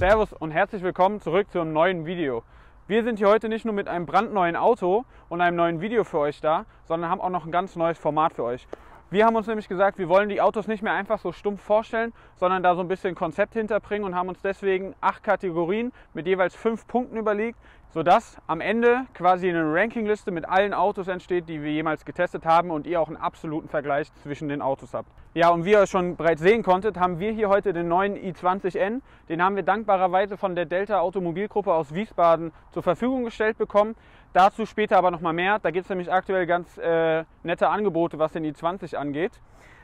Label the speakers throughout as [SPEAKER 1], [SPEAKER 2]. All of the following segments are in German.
[SPEAKER 1] Servus und herzlich willkommen zurück zu einem neuen Video. Wir sind hier heute nicht nur mit einem brandneuen Auto und einem neuen Video für euch da, sondern haben auch noch ein ganz neues Format für euch. Wir haben uns nämlich gesagt, wir wollen die Autos nicht mehr einfach so stumpf vorstellen, sondern da so ein bisschen Konzept hinterbringen und haben uns deswegen acht Kategorien mit jeweils fünf Punkten überlegt, sodass am Ende quasi eine Rankingliste mit allen Autos entsteht, die wir jemals getestet haben und ihr auch einen absoluten Vergleich zwischen den Autos habt. Ja, und wie ihr schon bereits sehen konntet, haben wir hier heute den neuen i20N. Den haben wir dankbarerweise von der Delta Automobilgruppe aus Wiesbaden zur Verfügung gestellt bekommen. Dazu später aber noch mal mehr. Da gibt es nämlich aktuell ganz äh, nette Angebote, was den i20 angeht.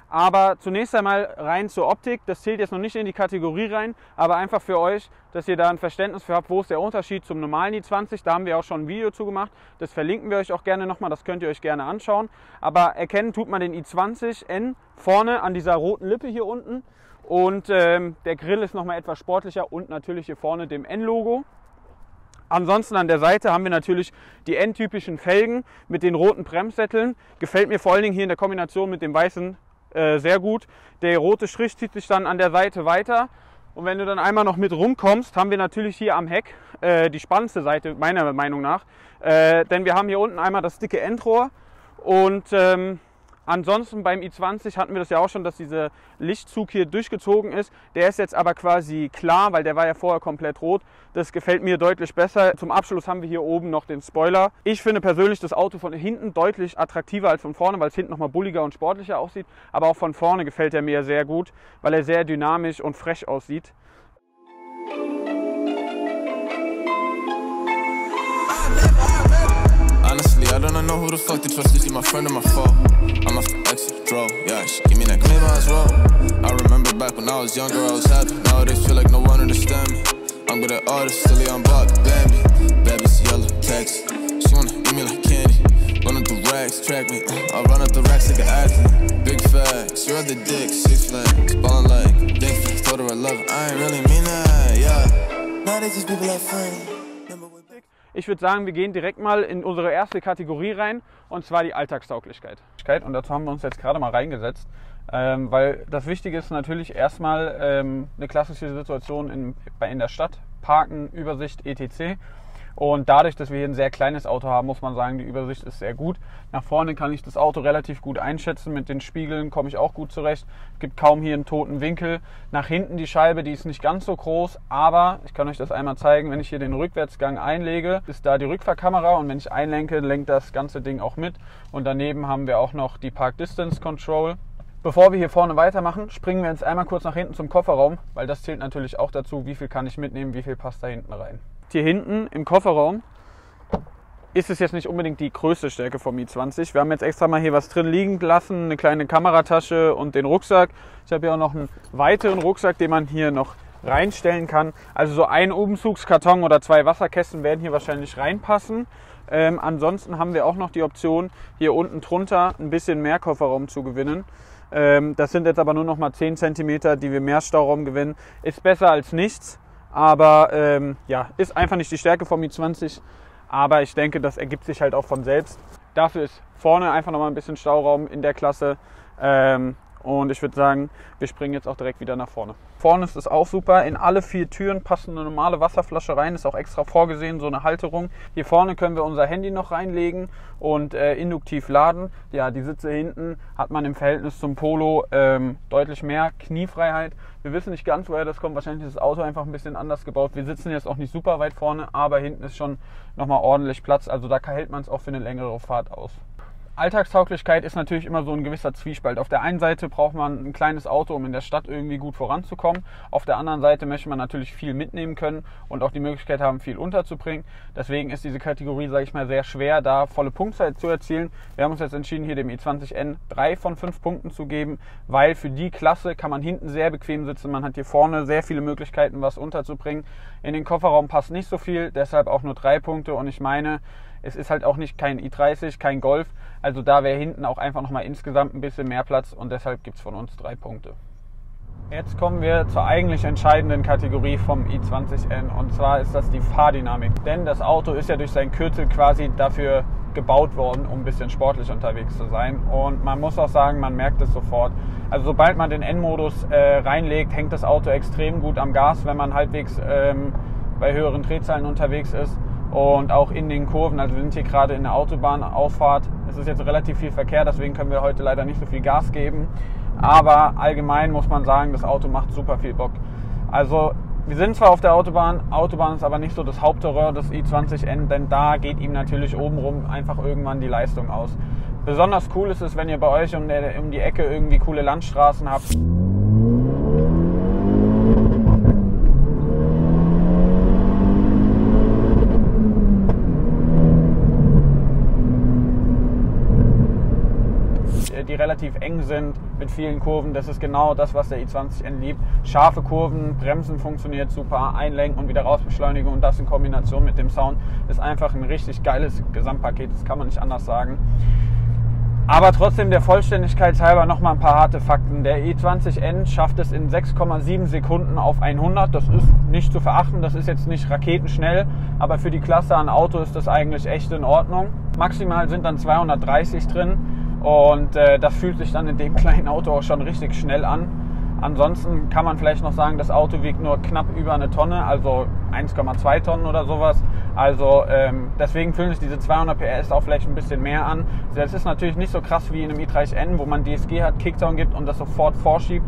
[SPEAKER 1] Aber zunächst einmal rein zur Optik. Das zählt jetzt noch nicht in die Kategorie rein, aber einfach für euch, dass ihr da ein Verständnis für habt, wo ist der Unterschied zum normalen i20. Da haben wir auch schon ein Video zu gemacht. Das verlinken wir euch auch gerne nochmal. Das könnt ihr euch gerne anschauen. Aber erkennen tut man den i20N vorne an dieser roten Lippe hier unten. Und ähm, der Grill ist nochmal etwas sportlicher und natürlich hier vorne dem N-Logo. Ansonsten an der Seite haben wir natürlich die N-typischen Felgen mit den roten Bremssätteln. Gefällt mir vor allen Dingen hier in der Kombination mit dem weißen äh, sehr gut. Der rote Strich zieht sich dann an der Seite weiter. Und wenn du dann einmal noch mit rumkommst, haben wir natürlich hier am Heck äh, die spannendste Seite, meiner Meinung nach. Äh, denn wir haben hier unten einmal das dicke Endrohr und ähm, Ansonsten beim i20 hatten wir das ja auch schon, dass dieser Lichtzug hier durchgezogen ist. Der ist jetzt aber quasi klar, weil der war ja vorher komplett rot. Das gefällt mir deutlich besser. Zum Abschluss haben wir hier oben noch den Spoiler. Ich finde persönlich das Auto von hinten deutlich attraktiver als von vorne, weil es hinten nochmal bulliger und sportlicher aussieht. Aber auch von vorne gefällt er mir sehr gut, weil er sehr dynamisch und frech aussieht. Don't know who the fuck to trust. Is he my friend or my foe? I'm the exit, draw. Yeah, she give me that claim as well. I remember back when I was younger, I was happy. Nowadays, feel like no one understand me. I'm good at artists, silly, I'm Bob, Bambi. Baby's yellow, text. She wanna eat me like candy. Run up the racks, track me. Uh, I run up the racks like an athlete. Big facts, you're the dick, six flags. Ballin' like facts, told her I love her. I ain't really mean that, yeah. Nowadays, these people are funny. Ich würde sagen, wir gehen direkt mal in unsere erste Kategorie rein und zwar die Alltagstauglichkeit. Und dazu haben wir uns jetzt gerade mal reingesetzt, ähm, weil das Wichtige ist natürlich erstmal ähm, eine klassische Situation in, in der Stadt, Parken, Übersicht, etc. Und dadurch, dass wir hier ein sehr kleines Auto haben, muss man sagen, die Übersicht ist sehr gut. Nach vorne kann ich das Auto relativ gut einschätzen. Mit den Spiegeln komme ich auch gut zurecht. Es gibt kaum hier einen toten Winkel. Nach hinten die Scheibe, die ist nicht ganz so groß, aber ich kann euch das einmal zeigen. Wenn ich hier den Rückwärtsgang einlege, ist da die Rückfahrkamera und wenn ich einlenke, lenkt das ganze Ding auch mit. Und daneben haben wir auch noch die Park Distance Control. Bevor wir hier vorne weitermachen, springen wir jetzt einmal kurz nach hinten zum Kofferraum, weil das zählt natürlich auch dazu, wie viel kann ich mitnehmen, wie viel passt da hinten rein hier hinten im Kofferraum ist es jetzt nicht unbedingt die größte Stärke vom i20. Wir haben jetzt extra mal hier was drin liegen gelassen, eine kleine Kameratasche und den Rucksack. Ich habe hier auch noch einen weiteren Rucksack, den man hier noch reinstellen kann. Also so ein Umzugskarton oder zwei Wasserkästen werden hier wahrscheinlich reinpassen. Ähm, ansonsten haben wir auch noch die Option, hier unten drunter ein bisschen mehr Kofferraum zu gewinnen. Ähm, das sind jetzt aber nur noch mal 10 cm, die wir mehr Stauraum gewinnen. Ist besser als nichts. Aber ähm, ja, ist einfach nicht die Stärke vom i20. Aber ich denke, das ergibt sich halt auch von selbst. Dafür ist vorne einfach nochmal ein bisschen Stauraum in der Klasse. Ähm, und ich würde sagen, wir springen jetzt auch direkt wieder nach vorne. Vorne ist es auch super. In alle vier Türen passt eine normale Wasserflasche rein. Ist auch extra vorgesehen, so eine Halterung. Hier vorne können wir unser Handy noch reinlegen und äh, induktiv laden. Ja, die Sitze hinten hat man im Verhältnis zum Polo ähm, deutlich mehr Kniefreiheit. Wir wissen nicht ganz, woher das kommt. Wahrscheinlich ist das Auto einfach ein bisschen anders gebaut. Wir sitzen jetzt auch nicht super weit vorne, aber hinten ist schon nochmal ordentlich Platz. Also da hält man es auch für eine längere Fahrt aus. Alltagstauglichkeit ist natürlich immer so ein gewisser Zwiespalt. Auf der einen Seite braucht man ein kleines Auto, um in der Stadt irgendwie gut voranzukommen. Auf der anderen Seite möchte man natürlich viel mitnehmen können und auch die Möglichkeit haben, viel unterzubringen. Deswegen ist diese Kategorie, sage ich mal, sehr schwer, da volle Punktzeit zu erzielen. Wir haben uns jetzt entschieden, hier dem E20N drei von fünf Punkten zu geben, weil für die Klasse kann man hinten sehr bequem sitzen. Man hat hier vorne sehr viele Möglichkeiten, was unterzubringen. In den Kofferraum passt nicht so viel, deshalb auch nur drei Punkte. Und ich meine, es ist halt auch nicht kein i30, kein Golf. Also da wäre hinten auch einfach nochmal insgesamt ein bisschen mehr Platz und deshalb gibt es von uns drei Punkte. Jetzt kommen wir zur eigentlich entscheidenden Kategorie vom i20N und zwar ist das die Fahrdynamik. Denn das Auto ist ja durch sein Kürzel quasi dafür gebaut worden, um ein bisschen sportlich unterwegs zu sein. Und man muss auch sagen, man merkt es sofort. Also sobald man den N-Modus äh, reinlegt, hängt das Auto extrem gut am Gas, wenn man halbwegs ähm, bei höheren Drehzahlen unterwegs ist und auch in den Kurven. Also wir sind hier gerade in der Autobahnauffahrt. Es ist jetzt relativ viel Verkehr, deswegen können wir heute leider nicht so viel Gas geben. Aber allgemein muss man sagen, das Auto macht super viel Bock. Also wir sind zwar auf der Autobahn, Autobahn ist aber nicht so das Hauptterror des i20N, denn da geht ihm natürlich obenrum einfach irgendwann die Leistung aus. Besonders cool ist es, wenn ihr bei euch um, um die Ecke irgendwie coole Landstraßen habt. die relativ eng sind mit vielen Kurven. Das ist genau das, was der i20N liebt. Scharfe Kurven, Bremsen funktioniert super, Einlenken und wieder Rausbeschleunigung und das in Kombination mit dem Sound ist einfach ein richtig geiles Gesamtpaket. Das kann man nicht anders sagen. Aber trotzdem der Vollständigkeit halber nochmal ein paar harte Fakten. Der E20N schafft es in 6,7 Sekunden auf 100. Das ist nicht zu verachten, das ist jetzt nicht raketenschnell, aber für die Klasse an Auto ist das eigentlich echt in Ordnung. Maximal sind dann 230 drin und äh, das fühlt sich dann in dem kleinen Auto auch schon richtig schnell an. Ansonsten kann man vielleicht noch sagen, das Auto wiegt nur knapp über eine Tonne, also 1,2 Tonnen oder sowas. Also ähm, deswegen fühlen sich diese 200 PS auch vielleicht ein bisschen mehr an. Das ist natürlich nicht so krass wie in einem i30N, wo man DSG hat, Kickdown gibt und das sofort vorschiebt.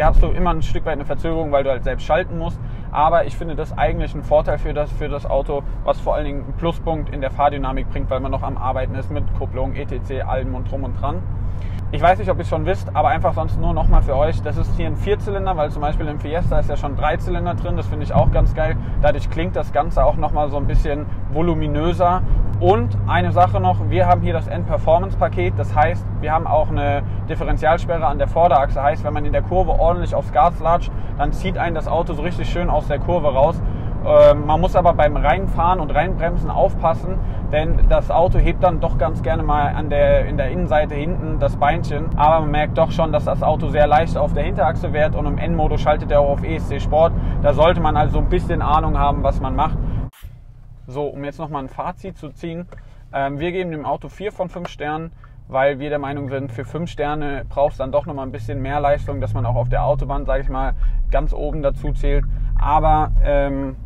[SPEAKER 1] Hier hast du immer ein Stück weit eine Verzögerung, weil du halt selbst schalten musst. Aber ich finde das eigentlich ein Vorteil für das, für das Auto, was vor allen Dingen einen Pluspunkt in der Fahrdynamik bringt, weil man noch am Arbeiten ist mit Kupplung, ETC, allem und drum und dran. Ich weiß nicht, ob ihr es schon wisst, aber einfach sonst nur nochmal für euch. Das ist hier ein Vierzylinder, weil zum Beispiel im Fiesta ist ja schon Dreizylinder drin. Das finde ich auch ganz geil. Dadurch klingt das Ganze auch nochmal so ein bisschen voluminöser. Und eine Sache noch, wir haben hier das N-Performance-Paket. Das heißt, wir haben auch eine Differentialsperre an der Vorderachse. Heißt, wenn man in der Kurve ordentlich aufs Gas latscht, dann zieht einen das Auto so richtig schön aus der Kurve raus. Ähm, man muss aber beim Reinfahren und Reinbremsen aufpassen, denn das Auto hebt dann doch ganz gerne mal an der, in der Innenseite hinten das Beinchen. Aber man merkt doch schon, dass das Auto sehr leicht auf der Hinterachse wird und im N-Modus schaltet er auch auf ESC Sport. Da sollte man also ein bisschen Ahnung haben, was man macht. So, um jetzt nochmal ein Fazit zu ziehen. Ähm, wir geben dem Auto 4 von 5 Sternen weil wir der Meinung sind, für 5 Sterne braucht es dann doch nochmal ein bisschen mehr Leistung, dass man auch auf der Autobahn, sage ich mal, ganz oben dazu zählt. Aber ähm,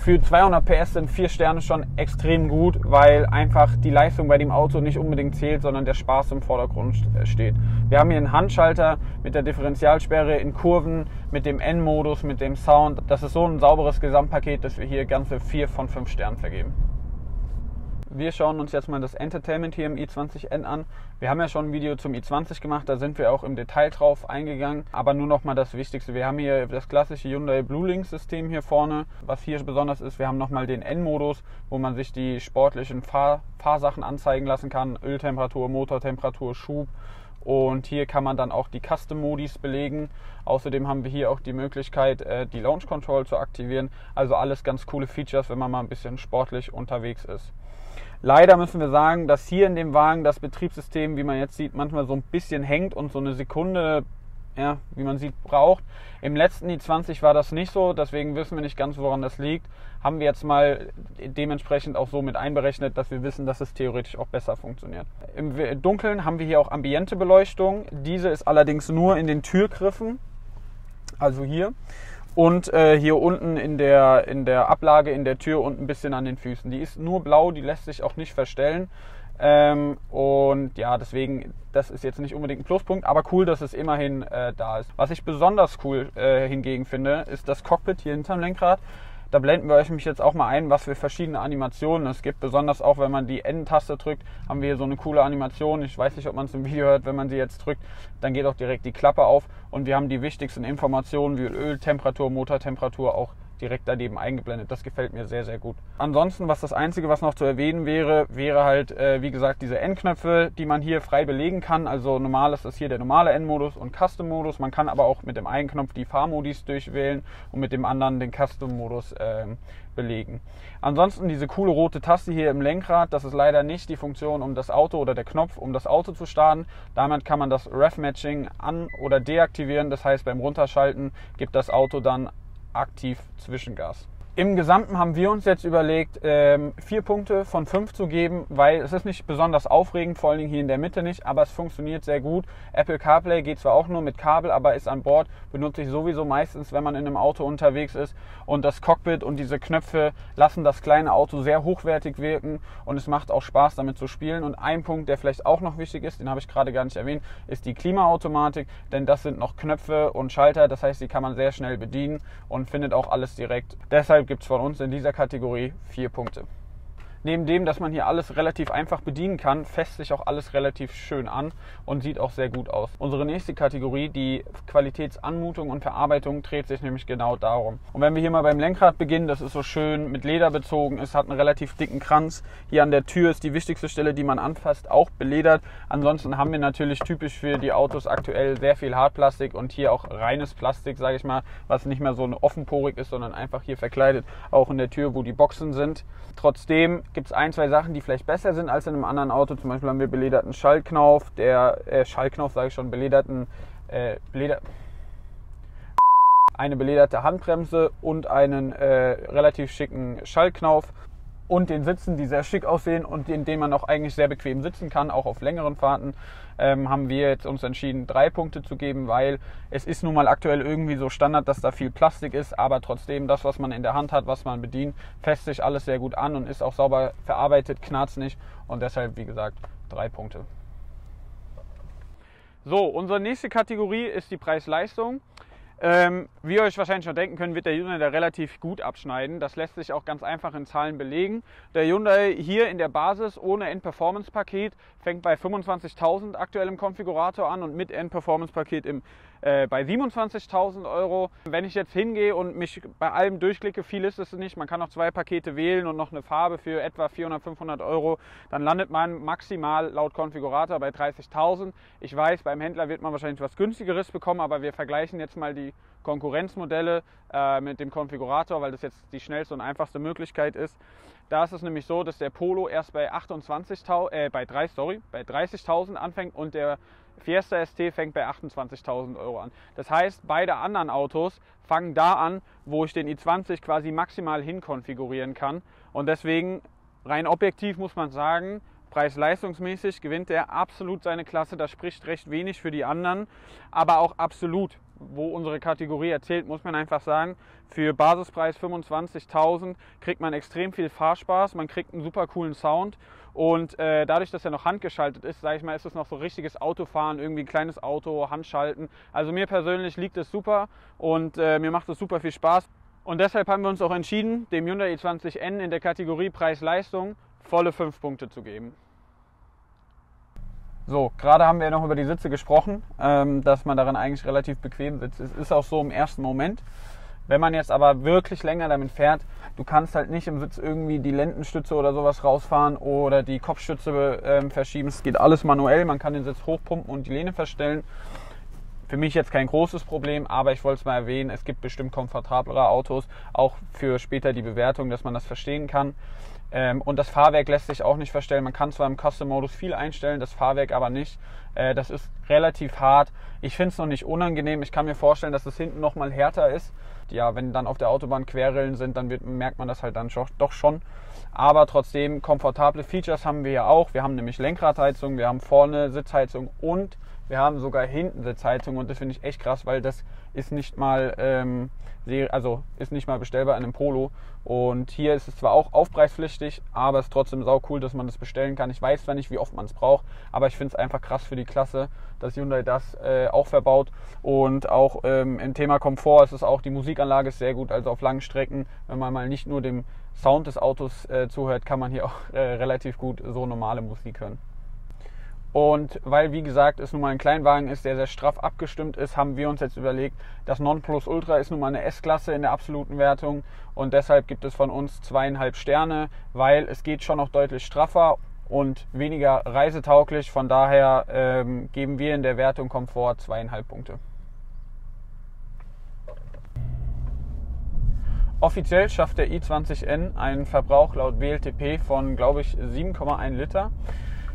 [SPEAKER 1] für 200 PS sind vier Sterne schon extrem gut, weil einfach die Leistung bei dem Auto nicht unbedingt zählt, sondern der Spaß im Vordergrund äh, steht. Wir haben hier einen Handschalter mit der Differentialsperre in Kurven, mit dem N-Modus, mit dem Sound. Das ist so ein sauberes Gesamtpaket, dass wir hier ganze vier von fünf Sternen vergeben wir schauen uns jetzt mal das Entertainment hier im i20N an. Wir haben ja schon ein Video zum i20 gemacht, da sind wir auch im Detail drauf eingegangen. Aber nur noch mal das Wichtigste. Wir haben hier das klassische Hyundai Blue Link System hier vorne. Was hier besonders ist, wir haben noch mal den N-Modus, wo man sich die sportlichen Fahr Fahrsachen anzeigen lassen kann. Öltemperatur, Motortemperatur, Schub. Und hier kann man dann auch die Custom-Modis belegen. Außerdem haben wir hier auch die Möglichkeit, äh, die Launch Control zu aktivieren. Also alles ganz coole Features, wenn man mal ein bisschen sportlich unterwegs ist. Leider müssen wir sagen, dass hier in dem Wagen das Betriebssystem, wie man jetzt sieht, manchmal so ein bisschen hängt und so eine Sekunde, ja, wie man sieht, braucht. Im letzten i20 war das nicht so, deswegen wissen wir nicht ganz, woran das liegt. Haben wir jetzt mal dementsprechend auch so mit einberechnet, dass wir wissen, dass es theoretisch auch besser funktioniert. Im Dunkeln haben wir hier auch ambiente Beleuchtung. Diese ist allerdings nur in den Türgriffen, also hier und äh, hier unten in der, in der Ablage in der Tür und ein bisschen an den Füßen. Die ist nur blau, die lässt sich auch nicht verstellen. Ähm, und ja, deswegen, das ist jetzt nicht unbedingt ein Pluspunkt, aber cool, dass es immerhin äh, da ist. Was ich besonders cool äh, hingegen finde, ist das Cockpit hier hinterm Lenkrad. Da blenden wir euch mich jetzt auch mal ein, was für verschiedene Animationen es gibt. Besonders auch, wenn man die N-Taste drückt, haben wir hier so eine coole Animation. Ich weiß nicht, ob man es im Video hört. Wenn man sie jetzt drückt, dann geht auch direkt die Klappe auf. Und wir haben die wichtigsten Informationen wie Öltemperatur, Motortemperatur auch direkt daneben eingeblendet. Das gefällt mir sehr, sehr gut. Ansonsten, was das Einzige, was noch zu erwähnen wäre, wäre halt, äh, wie gesagt, diese N-Knöpfe, die man hier frei belegen kann. Also normal ist das hier der normale N-Modus und Custom-Modus. Man kann aber auch mit dem einen Knopf die Fahrmodis durchwählen und mit dem anderen den Custom-Modus äh, belegen. Ansonsten diese coole rote Taste hier im Lenkrad, das ist leider nicht die Funktion, um das Auto oder der Knopf, um das Auto zu starten. Damit kann man das Rev-Matching an- oder deaktivieren. Das heißt, beim Runterschalten gibt das Auto dann aktiv Zwischengas. Im Gesamten haben wir uns jetzt überlegt, ähm, vier Punkte von fünf zu geben, weil es ist nicht besonders aufregend, vor allen Dingen hier in der Mitte nicht, aber es funktioniert sehr gut. Apple CarPlay geht zwar auch nur mit Kabel, aber ist an Bord, benutze ich sowieso meistens, wenn man in einem Auto unterwegs ist. Und das Cockpit und diese Knöpfe lassen das kleine Auto sehr hochwertig wirken und es macht auch Spaß damit zu spielen. Und ein Punkt, der vielleicht auch noch wichtig ist, den habe ich gerade gar nicht erwähnt, ist die Klimaautomatik, denn das sind noch Knöpfe und Schalter, das heißt, die kann man sehr schnell bedienen und findet auch alles direkt. Deshalb gibt es von uns in dieser Kategorie vier Punkte. Neben dem, dass man hier alles relativ einfach bedienen kann, fässt sich auch alles relativ schön an und sieht auch sehr gut aus. Unsere nächste Kategorie, die Qualitätsanmutung und Verarbeitung, dreht sich nämlich genau darum. Und wenn wir hier mal beim Lenkrad beginnen, das ist so schön mit Leder bezogen, es hat einen relativ dicken Kranz. Hier an der Tür ist die wichtigste Stelle, die man anfasst, auch beledert. Ansonsten haben wir natürlich typisch für die Autos aktuell sehr viel Hartplastik und hier auch reines Plastik, sage ich mal, was nicht mehr so offenporig ist, sondern einfach hier verkleidet, auch in der Tür, wo die Boxen sind. Trotzdem gibt es ein, zwei Sachen, die vielleicht besser sind als in einem anderen Auto. Zum Beispiel haben wir belederten Schallknauf, der äh, Schallknauf sage ich schon, belederten äh, beleder eine belederte Handbremse und einen äh, relativ schicken Schallknauf und den Sitzen, die sehr schick aussehen und in denen man auch eigentlich sehr bequem sitzen kann, auch auf längeren Fahrten, ähm, haben wir jetzt uns entschieden, drei Punkte zu geben, weil es ist nun mal aktuell irgendwie so Standard, dass da viel Plastik ist, aber trotzdem das, was man in der Hand hat, was man bedient, fässt sich alles sehr gut an und ist auch sauber verarbeitet, knarzt nicht und deshalb, wie gesagt, drei Punkte. So, unsere nächste Kategorie ist die Preis-Leistung. Ähm, wie ihr euch wahrscheinlich schon denken könnt, wird der Hyundai da relativ gut abschneiden. Das lässt sich auch ganz einfach in Zahlen belegen. Der Hyundai hier in der Basis ohne End-Performance-Paket fängt bei 25.000 aktuell im Konfigurator an und mit End-Performance-Paket äh, bei 27.000 Euro. Wenn ich jetzt hingehe und mich bei allem durchklicke, viel ist es nicht. Man kann noch zwei Pakete wählen und noch eine Farbe für etwa 400, 500 Euro. Dann landet man maximal laut Konfigurator bei 30.000. Ich weiß, beim Händler wird man wahrscheinlich was günstigeres bekommen, aber wir vergleichen jetzt mal die Konkurrenzmodelle äh, mit dem Konfigurator, weil das jetzt die schnellste und einfachste Möglichkeit ist. Da ist es nämlich so, dass der Polo erst bei 28.000, äh, bei 30, sorry, bei 30.000 anfängt und der Fiesta ST fängt bei 28.000 Euro an. Das heißt, beide anderen Autos fangen da an, wo ich den i20 quasi maximal hinkonfigurieren kann. Und deswegen, rein objektiv muss man sagen, preis-leistungsmäßig gewinnt er absolut seine Klasse. Das spricht recht wenig für die anderen, aber auch absolut wo unsere Kategorie erzählt, muss man einfach sagen, für Basispreis 25.000 kriegt man extrem viel Fahrspaß, man kriegt einen super coolen Sound und äh, dadurch, dass er noch handgeschaltet ist, sage ich mal, ist es noch so richtiges Autofahren, irgendwie ein kleines Auto, Handschalten. Also mir persönlich liegt es super und äh, mir macht es super viel Spaß. Und deshalb haben wir uns auch entschieden, dem Hyundai i20N in der Kategorie Preis-Leistung volle 5 Punkte zu geben. So, gerade haben wir noch über die Sitze gesprochen, ähm, dass man darin eigentlich relativ bequem sitzt. Es ist auch so im ersten Moment. Wenn man jetzt aber wirklich länger damit fährt, du kannst halt nicht im Sitz irgendwie die Lendenstütze oder sowas rausfahren oder die Kopfstütze ähm, verschieben. Es geht alles manuell. Man kann den Sitz hochpumpen und die Lehne verstellen. Für mich jetzt kein großes Problem, aber ich wollte es mal erwähnen, es gibt bestimmt komfortablere Autos, auch für später die Bewertung, dass man das verstehen kann. Ähm, und das Fahrwerk lässt sich auch nicht verstellen. Man kann zwar im Custom-Modus viel einstellen, das Fahrwerk aber nicht. Äh, das ist relativ hart. Ich finde es noch nicht unangenehm. Ich kann mir vorstellen, dass es hinten noch mal härter ist. Ja, wenn dann auf der Autobahn Querrillen sind, dann wird, merkt man das halt dann doch schon. Aber trotzdem komfortable Features haben wir ja auch. Wir haben nämlich Lenkradheizung, wir haben vorne Sitzheizung und wir haben sogar hinten Sitzheizung und das finde ich echt krass, weil das ist nicht mal ähm, also ist nicht mal bestellbar in einem Polo. Und hier ist es zwar auch aufpreispflichtig, aber es ist trotzdem sau cool, dass man das bestellen kann. Ich weiß zwar nicht, wie oft man es braucht, aber ich finde es einfach krass für die Klasse, dass Hyundai das äh, auch verbaut. Und auch ähm, im Thema Komfort ist es auch, die Musikanlage ist sehr gut, also auf langen Strecken, wenn man mal nicht nur dem Sound des Autos äh, zuhört, kann man hier auch äh, relativ gut so normale Musik hören. Und weil, wie gesagt, es nun mal ein Kleinwagen ist, der sehr straff abgestimmt ist, haben wir uns jetzt überlegt, das Nonplus Ultra ist nun mal eine S-Klasse in der absoluten Wertung und deshalb gibt es von uns zweieinhalb Sterne, weil es geht schon noch deutlich straffer und weniger reisetauglich. Von daher ähm, geben wir in der Wertung Komfort zweieinhalb Punkte. Offiziell schafft der i20N einen Verbrauch laut WLTP von, glaube ich, 7,1 Liter.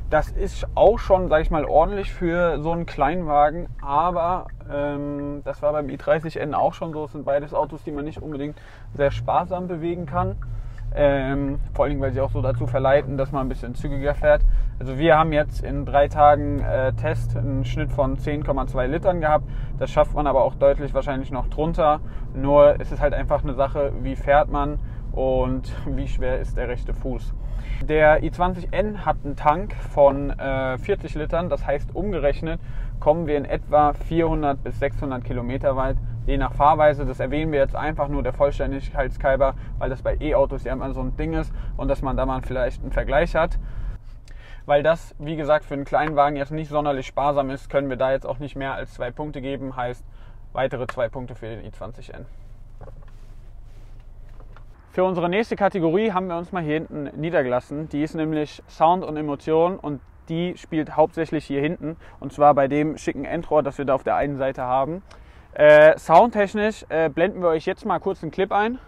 [SPEAKER 1] Das ist auch schon, sage ich mal, ordentlich für so einen Kleinwagen, aber ähm, das war beim i30N auch schon so. Es sind beides Autos, die man nicht unbedingt sehr sparsam bewegen kann. Ähm, vor allem, weil sie auch so dazu verleiten, dass man ein bisschen zügiger fährt. Also wir haben jetzt in drei Tagen äh, Test einen Schnitt von 10,2 Litern gehabt. Das schafft man aber auch deutlich wahrscheinlich noch drunter. Nur es ist halt einfach eine Sache, wie fährt man und wie schwer ist der rechte Fuß. Der i20N hat einen Tank von äh, 40 Litern, das heißt umgerechnet kommen wir in etwa 400 bis 600 Kilometer weit, je nach Fahrweise. Das erwähnen wir jetzt einfach nur der Vollständigkeitshalber, weil das bei E-Autos ja immer so ein Ding ist und dass man da mal vielleicht einen Vergleich hat. Weil das, wie gesagt, für einen Kleinwagen jetzt nicht sonderlich sparsam ist, können wir da jetzt auch nicht mehr als zwei Punkte geben. Heißt weitere zwei Punkte für den i20N. Für unsere nächste Kategorie haben wir uns mal hier hinten niedergelassen. Die ist nämlich Sound und Emotion und die spielt hauptsächlich hier hinten und zwar bei dem schicken Endrohr, das wir da auf der einen Seite haben. Äh, soundtechnisch äh, blenden wir euch jetzt mal kurz einen Clip ein.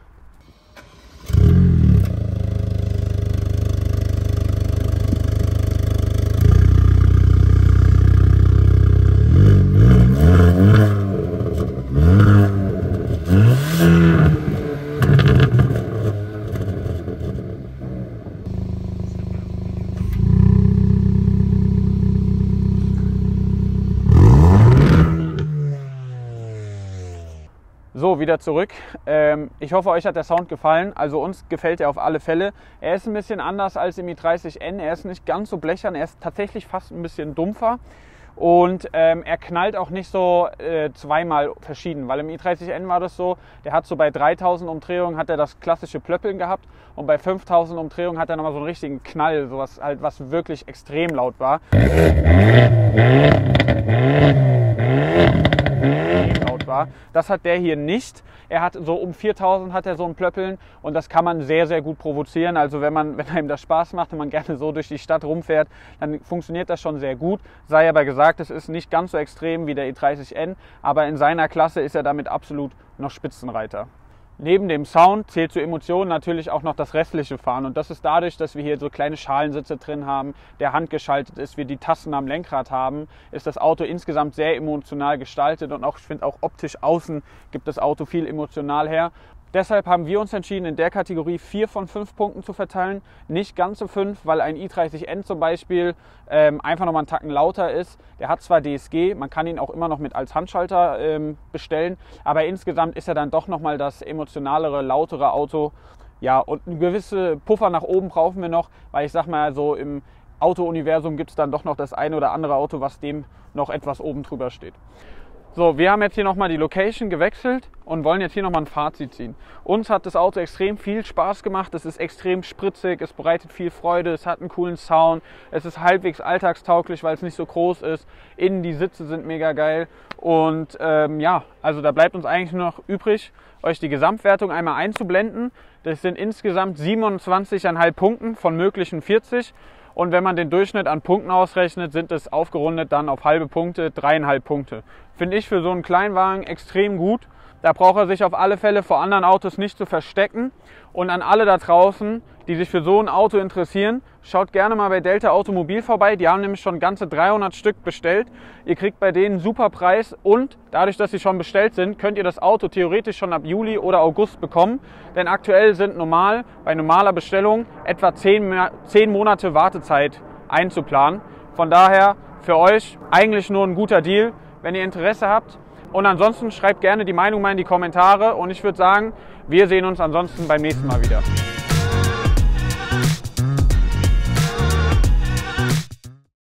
[SPEAKER 1] So, wieder zurück. Ähm, ich hoffe, euch hat der Sound gefallen. Also uns gefällt er auf alle Fälle. Er ist ein bisschen anders als im i30N. Er ist nicht ganz so blechern. Er ist tatsächlich fast ein bisschen dumpfer. Und ähm, er knallt auch nicht so äh, zweimal verschieden, weil im i30N war das so, der hat so bei 3000 Umdrehungen hat er das klassische Plöppeln gehabt und bei 5000 Umdrehungen hat er nochmal so einen richtigen Knall, sowas halt, was wirklich extrem laut war war. Das hat der hier nicht. Er hat so um 4000 hat er so ein Plöppeln und das kann man sehr, sehr gut provozieren. Also wenn man, wenn einem das Spaß macht und man gerne so durch die Stadt rumfährt, dann funktioniert das schon sehr gut. Sei aber gesagt, es ist nicht ganz so extrem wie der E30N, aber in seiner Klasse ist er damit absolut noch Spitzenreiter. Neben dem Sound zählt zur Emotion natürlich auch noch das restliche Fahren. Und das ist dadurch, dass wir hier so kleine Schalensitze drin haben, der handgeschaltet ist, wir die Tasten am Lenkrad haben, ist das Auto insgesamt sehr emotional gestaltet und auch, ich finde auch optisch außen gibt das Auto viel emotional her. Deshalb haben wir uns entschieden, in der Kategorie vier von fünf Punkten zu verteilen. Nicht ganz so fünf, weil ein i30N zum Beispiel ähm, einfach nochmal einen Tacken lauter ist. Der hat zwar DSG, man kann ihn auch immer noch mit als Handschalter ähm, bestellen, aber insgesamt ist er dann doch nochmal das emotionalere, lautere Auto. Ja, und eine gewisse Puffer nach oben brauchen wir noch, weil ich sag mal so im Auto-Universum gibt es dann doch noch das eine oder andere Auto, was dem noch etwas oben drüber steht. So, wir haben jetzt hier nochmal die Location gewechselt und wollen jetzt hier nochmal ein Fazit ziehen. Uns hat das Auto extrem viel Spaß gemacht. Es ist extrem spritzig, es bereitet viel Freude, es hat einen coolen Sound, es ist halbwegs alltagstauglich, weil es nicht so groß ist. Innen die Sitze sind mega geil. Und ähm, ja, also da bleibt uns eigentlich nur noch übrig, euch die Gesamtwertung einmal einzublenden. Das sind insgesamt 27,5 Punkten von möglichen 40. Und wenn man den Durchschnitt an Punkten ausrechnet, sind es aufgerundet dann auf halbe Punkte, dreieinhalb Punkte. Finde ich für so einen Kleinwagen extrem gut. Da braucht er sich auf alle Fälle vor anderen Autos nicht zu verstecken. Und an alle da draußen, die sich für so ein Auto interessieren, schaut gerne mal bei Delta Automobil vorbei. Die haben nämlich schon ganze 300 Stück bestellt. Ihr kriegt bei denen einen super Preis und dadurch, dass sie schon bestellt sind, könnt ihr das Auto theoretisch schon ab Juli oder August bekommen. Denn aktuell sind normal bei normaler Bestellung etwa 10, 10 Monate Wartezeit einzuplanen. Von daher für euch eigentlich nur ein guter Deal, wenn ihr Interesse habt. Und ansonsten schreibt gerne die Meinung mal in die Kommentare und ich würde sagen, wir sehen uns ansonsten beim nächsten Mal wieder.